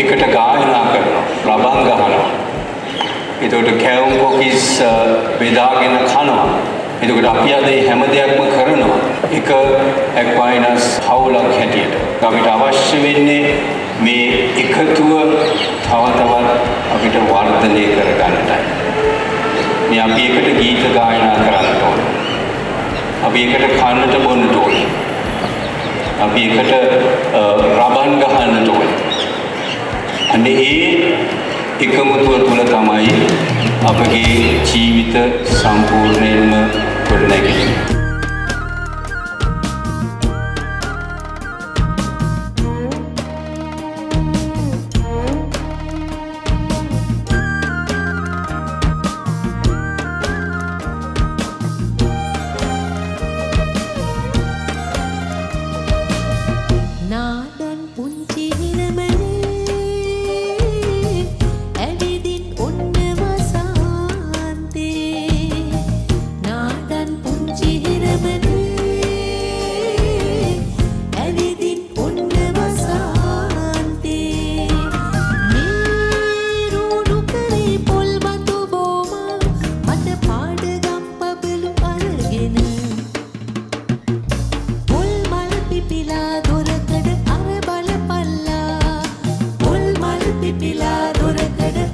එකට ගායනා කරනවා රබන් ගහනවා. එතකොට කැවුම් කොකිස් බෙදාගෙන කනවා. එතකොට අපි අද මේ හැම දෙයක්ම කරනවා. එක ඇක්වයිනස් හවුලක් හැටියට. අපිට අවශ්‍ය වෙන්නේ මේ එකතුව තව තවත් අපිට වර්ධනය කරගන්නටයි. මේ අපි එකට ගීත ගායනා කරන්නට ඕන. අපි එකට කන්නට බොන්නට ඕන. අපි එකට රබන් ගහන්නට ඕන. අන්න ඒ එකමුතුව තුළ තමයි අපගේ ජීවිත සම්පූර්ණයෙන්ම අපි පිලා දුරකඩ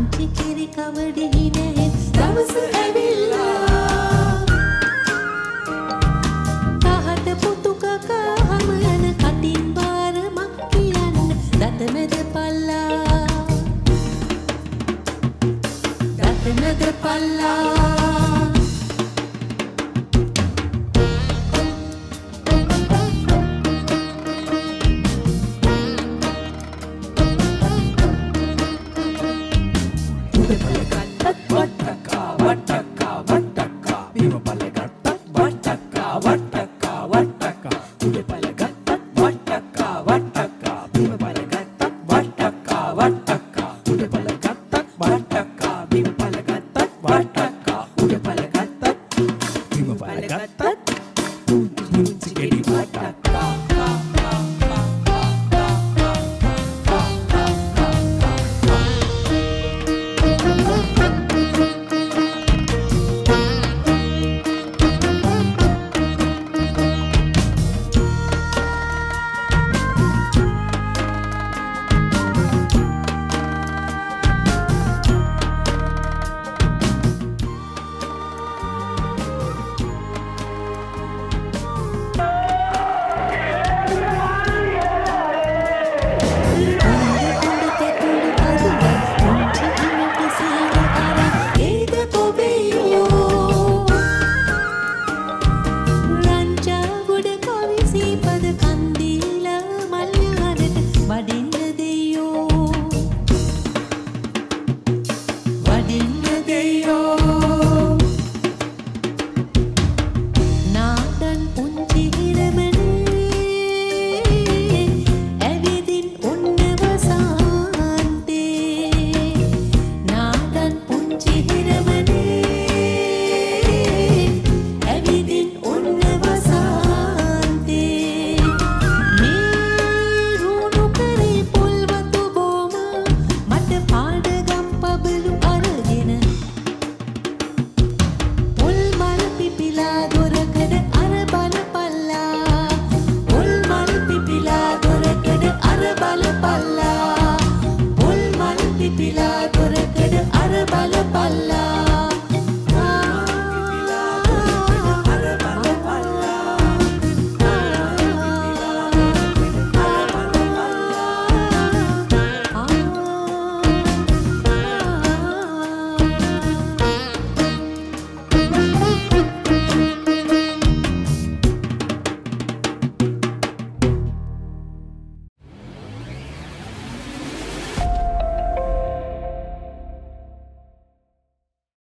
පුංචි කිරි කවඩි හිනෙත් දවස ඇවිල්ලා. තහට පුතු කකා හම යන කටින් බාරමක් කියන්න දතමැද පල්ලා. දතමැද පල්ලා. what a